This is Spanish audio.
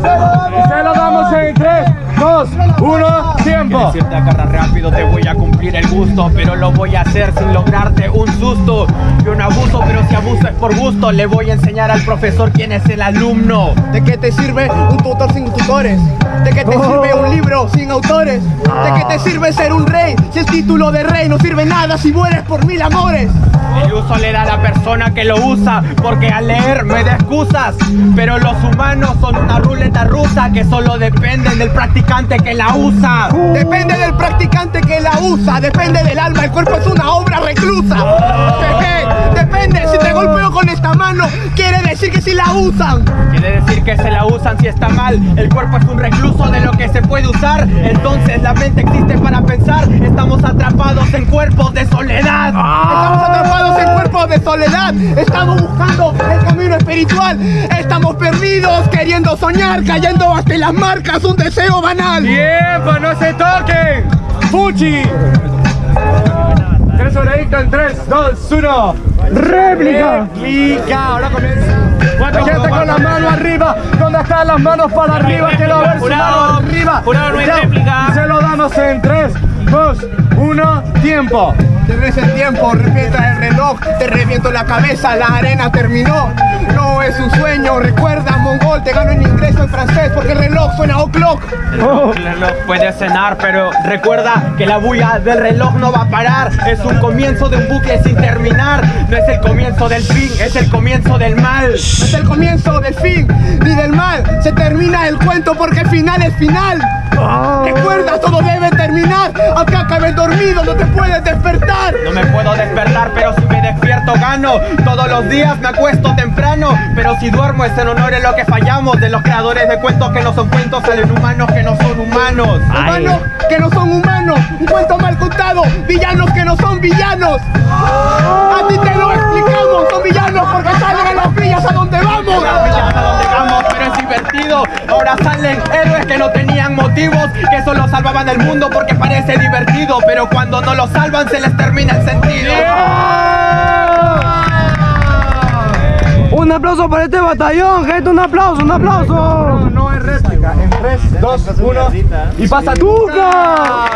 Se lo damos en 3, 2, 1, tiempo. Decirte agarra rápido, te voy a cumplir el gusto, pero lo voy a hacer sin lograrte un susto. Yo no abuso, pero si abuso es por gusto. Le voy a enseñar al profesor quién es el alumno. ¿De qué te sirve un tutor sin tutores? ¿De qué te sirve un libro sin autores? ¿De qué te sirve ser un rey si el título de rey no sirve nada si mueres por mil amores? El uso le da a la persona que lo usa, porque al leer me da excusas. Pero los humanos son una ruleta rusa que solo dependen del practicante que la usa. Depende del practicante que la usa, depende del alma, el cuerpo es una obra reclusa. Jeje, Depende, si te golpeo con esta mano, quiere decir que si la usan. Quiere decir que se la usan si está mal. El cuerpo es un recluso de lo que se puede usar. Entonces la mente existe para pensar. Estamos atrapados en cuerpos de soledad. Estamos atrapados en cuerpos de soledad, estamos buscando el camino espiritual, estamos perdidos queriendo soñar, cayendo hasta las marcas, un deseo banal. Tiempo, no se toquen. Fuchi. Tres orejitas en 3, 2, 1. Réplica. Réplica. Ahora comienza. La gente con las manos arriba. ¿Dónde están las manos para arriba? Quiero ver su mano arriba. jurado, no hay Ya. réplica. Y se lo damos en 3, 2, 1. Tiempo. Te el tiempo, revienta el reloj, te reviento la cabeza, la arena terminó. No es un sueño, recuerda, mongol, te gano en inglés o en francés porque el reloj suena o'clock. El reloj puede cenar, pero recuerda que la bulla del reloj no va a parar. Es un comienzo de un bucle sin terminar. No es el comienzo del fin, es el comienzo del mal. No es el comienzo del fin ni del mal, se termina el cuento porque el final es final. Recuerda, todo debe terminar, aunque acabes dormido, no te puedes despertar. No me puedo despertar, pero si me despierto gano. Todos los días me acuesto temprano, pero si duermo es en honor en lo que fallamos. De los creadores de cuentos que no son cuentos, salen humanos que no son humanos. Humanos que no son humanos, un cuento mal contado, villanos que no son villanos. A ti te lo explicamos, son villanos porque salen en las villas a donde vamos. A dónde vamos, pero es divertido. Ahora salen héroes que no tenían motivos, que solo salvaban el mundo porque parece divertido, pero cuando no lo salvan se les termina el sentido. Un aplauso para este batallón, gente, un aplauso, un aplauso. No, no es réplica, en 3, 2, 1 y pasa Tuca.